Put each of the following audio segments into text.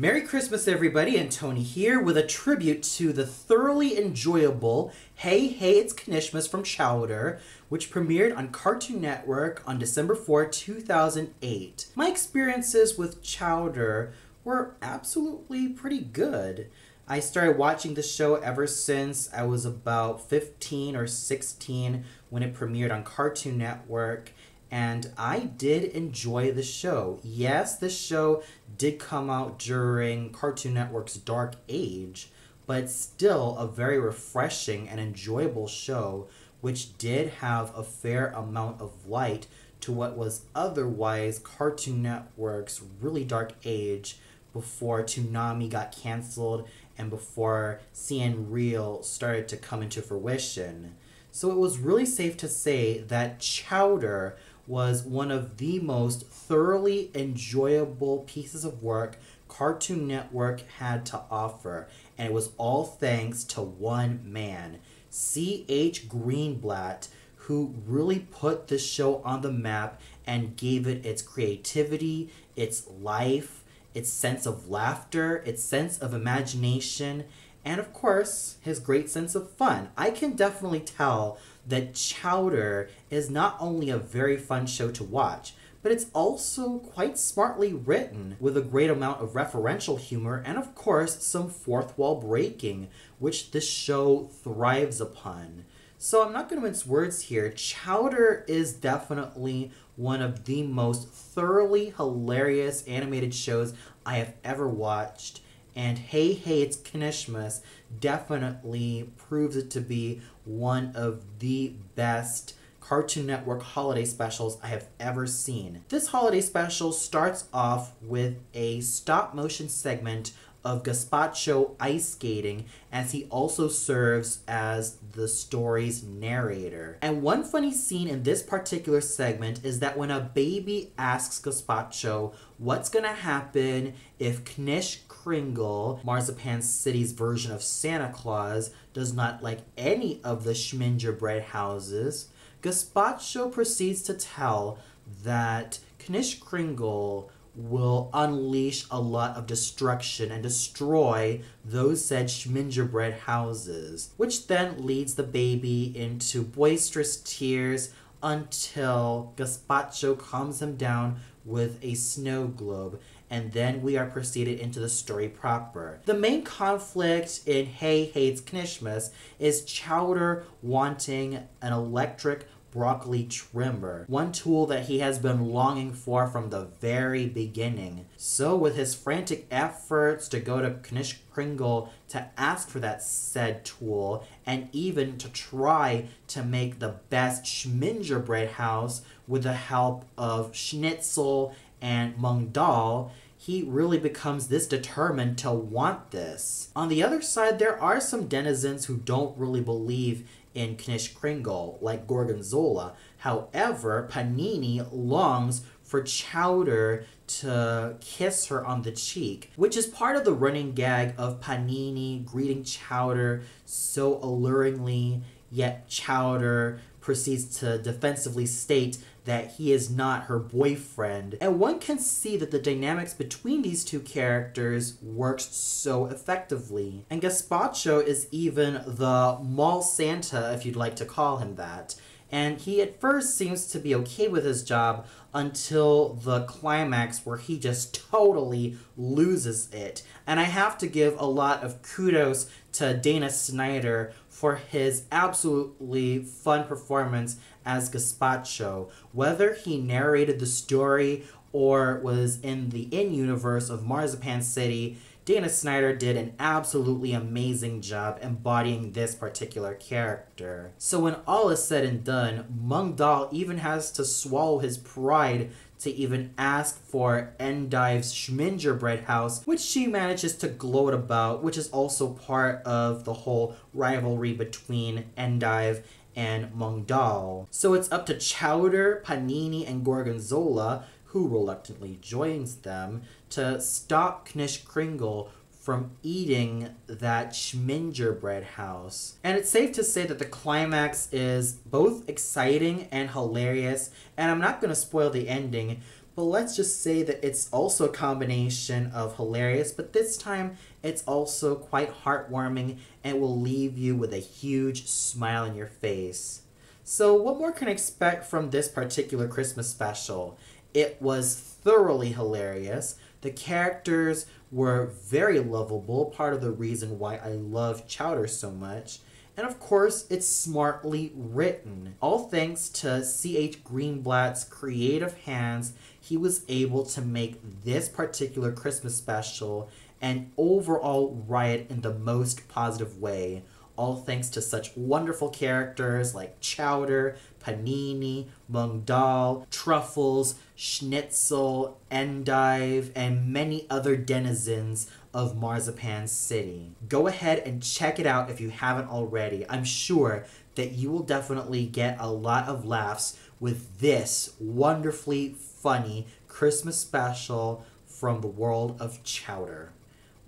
Merry Christmas, everybody, and Tony here with a tribute to the thoroughly enjoyable Hey Hey It's Knishmas from Chowder, which premiered on Cartoon Network on December 4, 2008. My experiences with Chowder were absolutely pretty good. I started watching the show ever since I was about 15 or 16 when it premiered on Cartoon Network and I did enjoy the show. Yes, the show did come out during Cartoon Network's dark age, but still a very refreshing and enjoyable show, which did have a fair amount of light to what was otherwise Cartoon Network's really dark age before Toonami got canceled and before CN Real started to come into fruition. So it was really safe to say that Chowder was one of the most thoroughly enjoyable pieces of work Cartoon Network had to offer, and it was all thanks to one man, C.H. Greenblatt, who really put the show on the map and gave it its creativity, its life, its sense of laughter, its sense of imagination, and of course, his great sense of fun. I can definitely tell that Chowder is not only a very fun show to watch, but it's also quite smartly written with a great amount of referential humor and, of course, some fourth wall breaking, which this show thrives upon. So I'm not going to mince words here. Chowder is definitely one of the most thoroughly hilarious animated shows I have ever watched and Hey Hey It's Knishmas definitely proves it to be one of the best Cartoon Network holiday specials I have ever seen. This holiday special starts off with a stop motion segment of Gazpacho ice skating as he also serves as the story's narrator. And one funny scene in this particular segment is that when a baby asks Gazpacho what's gonna happen if Knish Kringle, Marzipan City's version of Santa Claus, does not like any of the Schmingerbread houses, Gazpacho proceeds to tell that Knish Kringle will unleash a lot of destruction and destroy those said Schmingerbread houses, which then leads the baby into boisterous tears until Gazpacho calms him down with a snow globe and then we are proceeded into the story proper. The main conflict in Hey Hates Knishmas is Chowder wanting an electric broccoli trimmer, one tool that he has been longing for from the very beginning. So, with his frantic efforts to go to Knish Kringle to ask for that said tool, and even to try to make the best Schmingerbread house with the help of Schnitzel and Mung Daal, he really becomes this determined to want this. On the other side, there are some denizens who don't really believe in Knish Kringle, like Gorgonzola. However, Panini longs for Chowder to kiss her on the cheek, which is part of the running gag of Panini greeting Chowder so alluringly, yet Chowder proceeds to defensively state that he is not her boyfriend. And one can see that the dynamics between these two characters works so effectively. And Gazpacho is even the mall Santa, if you'd like to call him that. And he at first seems to be okay with his job until the climax where he just totally loses it. And I have to give a lot of kudos to Dana Snyder for his absolutely fun performance as Gazpacho. Whether he narrated the story or was in the in universe of Marzipan City, Dana Snyder did an absolutely amazing job embodying this particular character. So when all is said and done, Mung Daal even has to swallow his pride to even ask for Endive's Schmingerbread house, which she manages to gloat about, which is also part of the whole rivalry between Endive and Mung Daal. So it's up to Chowder, Panini, and Gorgonzola, who reluctantly joins them, to stop Knish Kringle from eating that Schmingerbread house. And it's safe to say that the climax is both exciting and hilarious, and I'm not going to spoil the ending, but let's just say that it's also a combination of hilarious, but this time it's also quite heartwarming and will leave you with a huge smile on your face. So, what more can I expect from this particular Christmas special? It was thoroughly hilarious. The characters were very lovable, part of the reason why I love Chowder so much. And of course, it's smartly written. All thanks to C.H. Greenblatt's creative hands, he was able to make this particular Christmas special an overall riot in the most positive way all thanks to such wonderful characters like Chowder, Panini, Mung Daal, Truffles, Schnitzel, Endive, and many other denizens of Marzipan City. Go ahead and check it out if you haven't already. I'm sure that you will definitely get a lot of laughs with this wonderfully funny Christmas special from the world of Chowder.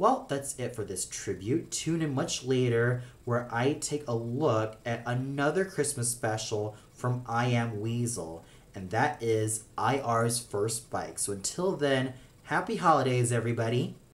Well, that's it for this tribute. Tune in much later where I take a look at another Christmas special from I Am Weasel, and that is IR's first bike. So until then, happy holidays, everybody.